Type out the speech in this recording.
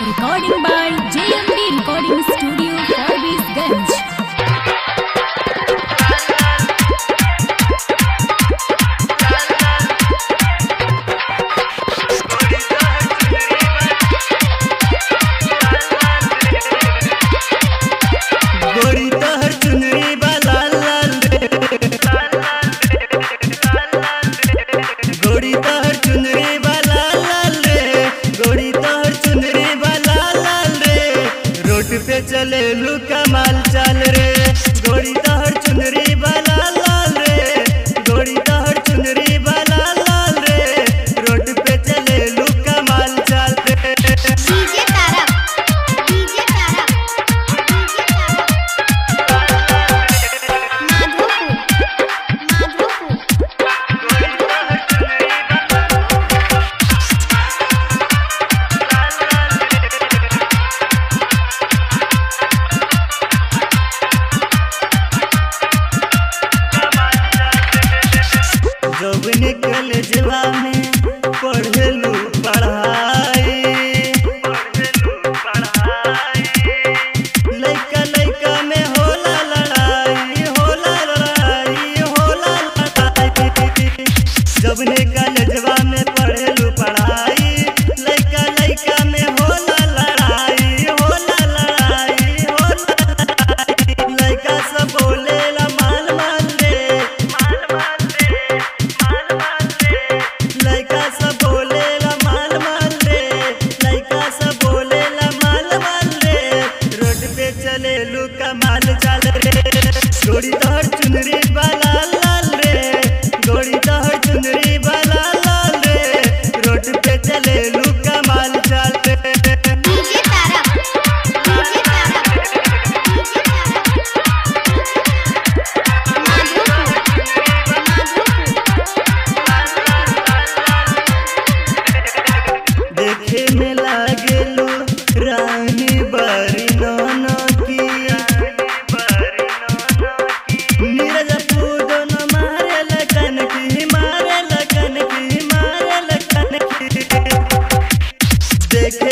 Recording by JMB Recording Studio, Forbes Ganj. ಮೆಲು ಕ Bye.